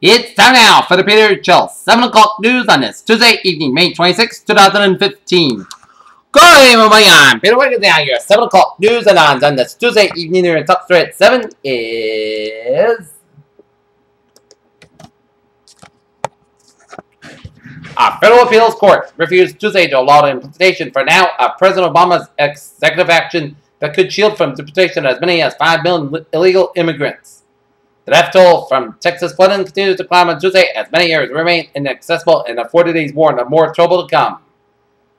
It's time now for the Peter Channel 7 o'clock news on this Tuesday evening, May 26, 2015. Good evening, everybody. I'm Peter Wiggins. Your 7 o'clock news and on on this Tuesday evening here in top story at 7 is... A federal appeals court refused Tuesday to allow the implementation for now of President Obama's executive action that could shield from deportation as many as 5 million illegal immigrants. The death toll from Texas flooding continues to climb on Tuesday as many areas remain inaccessible and the 40 days warn of more trouble to come.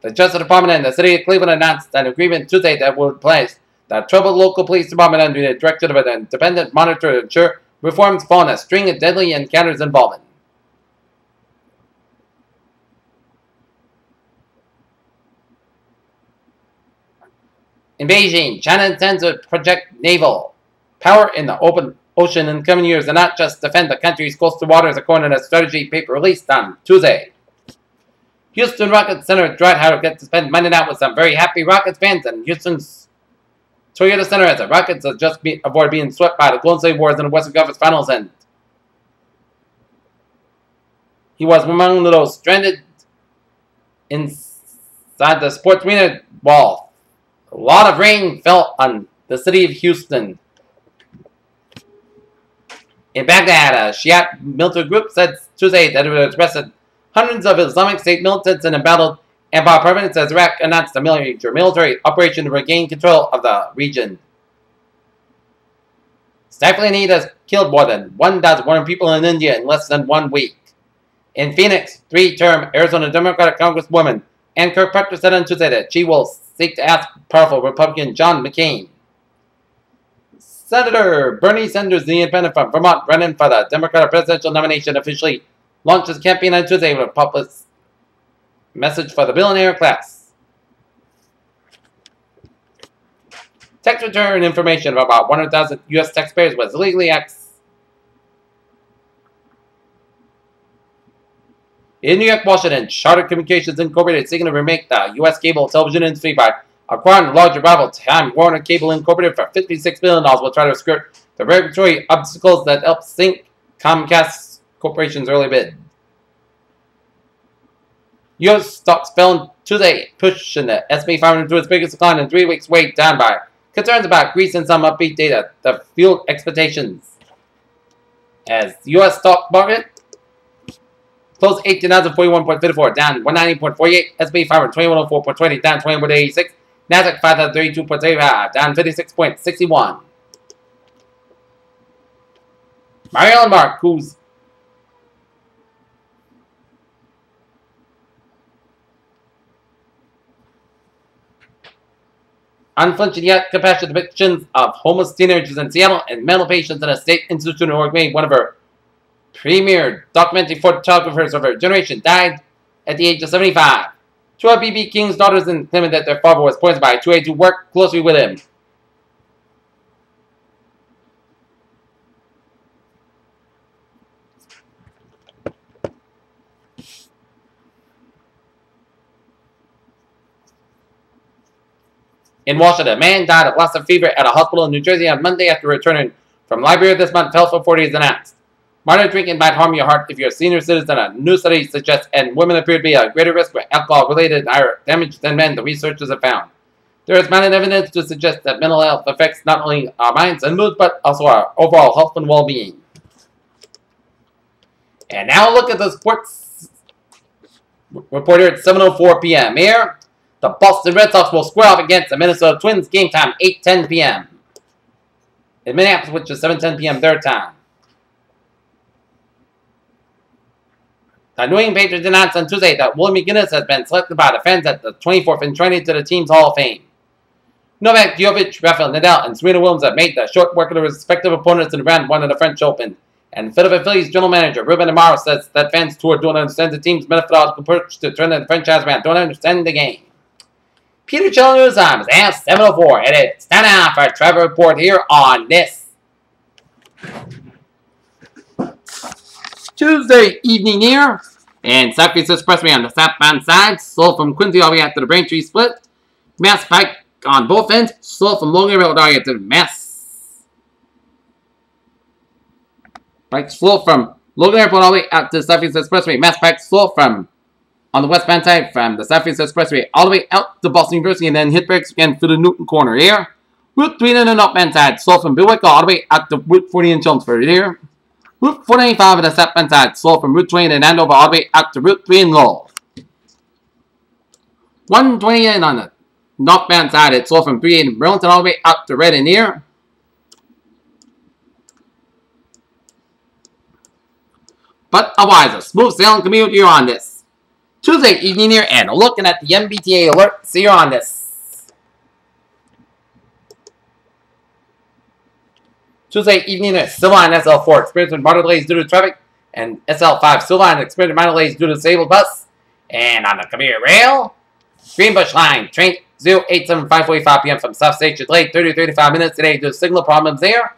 The Justice Department and the City of Cleveland announced an agreement Tuesday that would place the troubled local police department under the direction of an independent monitor to ensure reforms spawn a string of deadly encounters involving. In Beijing, China intends to project naval power in the open ocean in coming years and not just defend the country's coastal waters according to a strategy paper released on Tuesday. Houston Rockets center Dwight Howard gets to spend Monday night with some very happy Rockets fans and Houston's Toyota Center as the Rockets have just be, avoid being swept by the Golden State Warriors in the Western Conference Finals and he was among those stranded inside the sports arena wall a lot of rain fell on the city of Houston. In Baghdad, a Shiite militant group said Tuesday that it had arrested hundreds of Islamic State militants and embattled Anbar Province as Iraq announced a major military operation to regain control of the region. Stifling heat has killed more than 1,100 people in India in less than one week. In Phoenix, three-term Arizona Democratic Congresswoman Ann Kirkpatrick said on Tuesday that she will seek to ask powerful Republican John McCain. Senator Bernie Sanders, the independent from Vermont, running for the Democratic presidential nomination, officially launched his campaign on Tuesday with a populist message for the billionaire class. Tax return information of about 100,000 U.S. taxpayers was illegally accessed. In New York, Washington, Charter Communications Incorporated is seeking to remake the U.S. cable television industry by acquiring a larger rival Time Warner Cable Incorporated for $56 billion will try to skirt the regulatory obstacles that helped sink Comcast Corporation's early bid. U.S. stocks fell Tuesday, pushing the S&P 500 to its biggest decline in three weeks, weighed down by concerns about Greece and some upbeat data that fueled expectations. As U.S. stock market Close 18,041.54, down 190.48. SP 521.04.20, down 21.86. NASDAQ 5,032.35, down 56.61. Mary Ellen Mark, who's unflinching yet compassionate depictions of homeless teenagers in Seattle and mental patients in a state institution York made one of her premier documentary photographers of her generation, died at the age of 75. Of B.B. King's daughters claimed that their father was poisoned by 2A to work closely with him. In Washington, a man died of Lassa fever at a hospital in New Jersey on Monday after returning from Liberia this month, 40 days announced. Moderate drinking might harm your heart if you're a senior citizen. A new study suggests and women appear to be at greater risk for alcohol-related heart damage than men, the researchers have found. There is mounting evidence to suggest that mental health affects not only our minds and moods, but also our overall health and well-being. And now look at the sports reporter at 7.04 p.m. Here, the Boston Red Sox will square off against the Minnesota Twins. Game time, 8.10 p.m. In Minneapolis, which is 7.10 p.m. their time. The New England Patriots announced on Tuesday that Willie McGinest has been selected by the fans at the 24th and training to the team's Hall of Fame. Novak Djokovic, Rafael Nadal, and Serena Williams have made the short work of their respective opponents in round one of the French Open. And Philadelphia Phillies general manager Ruben Amaro says that fans who don't understand the team's methodological approach to turn the franchise around don't understand the game. Peter Channel News Time is 704, and it's time now for a Trevor Report here on this Tuesday evening here. And Southeast Expressway on the southbound side, slow from Quincy all the way out to the Braintree split. Mass Pike on both ends, slow from Logan Road all the way to the Mass. Pike slow from Logan Airport all the way out to the Southeast Expressway. Mass Pike slow from on the westbound side from the Southeast Expressway all the way out to Boston University and then hit brakes again through the Newton corner here. Route 3 on the northbound side, slow from Billerica all the way out to Route 40 in Chelmsford here. Route 495 on the southbound side, slow from Route 20 in Andover all the way out to Route 3 in Lowell. 128 on the northbound side, it's slow from 38 in Burlington all the way out to Reading here. But otherwise, a smooth sailing commute here on this. Tuesday evening here, and looking at the MBTA alert, see you on this. Tuesday evening at Silverline SL4 experiencing minor delays due to traffic, and SL5 Silverline experiencing minor delays due to disabled bus. And on the Commuter Rail, Greenbush Line, train 087545 p.m. from South Station, delayed 30 35 minutes today due to signal problems there.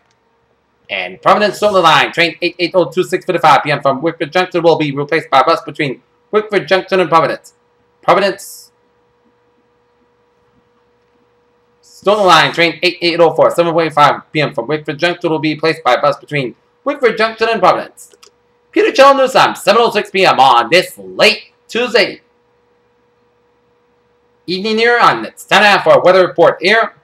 And Providence Stoughton Line, train 8802655 p.m. from Wickford Junction will be replaced by a bus between Wickford Junction and Providence. Providence Stoughton Line, train 8804, 7.5 p.m. from Wickford Junction will be placed by bus between Wickford Junction and Providence. Peter Channel News Time, 7.06 p.m. on this late Tuesday evening here on it's time for a weather report here.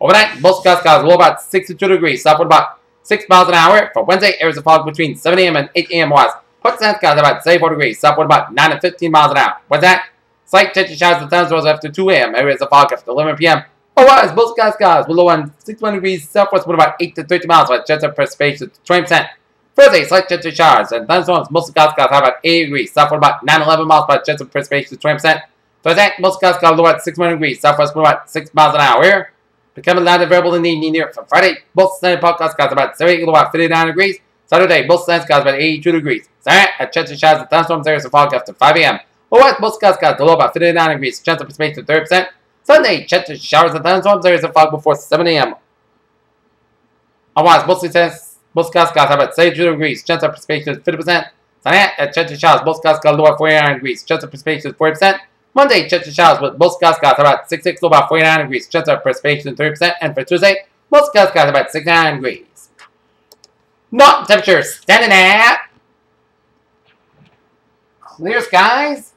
Overnight, most skies skies low about 62 degrees, southward about 6 miles an hour. For Wednesday, areas of fog between 7 a.m. and 8 a.m. west. Port St. about 74 degrees, southward about 9 to 15 miles an hour. What's that? Slight of showers and thunderstorms after 2 a.m. Areas of fog after 11 p.m. Otherwise, most skies skies below on 61 degrees, southwest with about 8 to 30 miles west. Chance of precipitation 20%. Thursday, slight chance of showers and thunderstorms. Most skies skies have about 80 degrees, southward about 9 11 miles by chance of precipitation 20%. Thursday, most skies skies low at 61 degrees, southwest with about 6 miles an hour. Becoming light available in the near from Friday, both Sunday podcast skies about 78 about 59 degrees. Saturday, both Sunday skies about 82 degrees. Saturday, a chance of showers and thunderstorms areas of fog after 5 a.m. Otherwise, both skies skies low about 59 degrees. Chance of precipitation 30%. Sunday, chance of showers and thunderstorms areas of fog before 7 a.m. Otherwise, mostly both skies skies have about 72 degrees. Chance of precipitation 50%. Sunday, a chance of showers, both skies skies low at 49 degrees. Chance of precipitation 40%. Monday, chance of showers with most skies skies about 66 low about 49 degrees. Chance of precipitation 30%. And for Tuesday, most skies skies about 69 degrees. Not temperature standing at clear skies.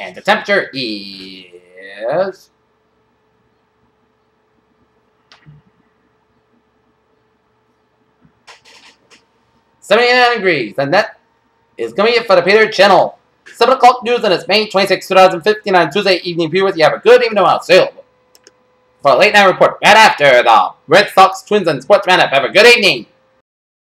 And the temperature is 79 degrees. And that is coming it for the Peter channel. 7 o'clock news on its May 26, 2015 on Tuesday evening viewers. You have a good evening out sail. For a late night report right after the Red Sox, Twins, and Sports Roundup. Have a good evening.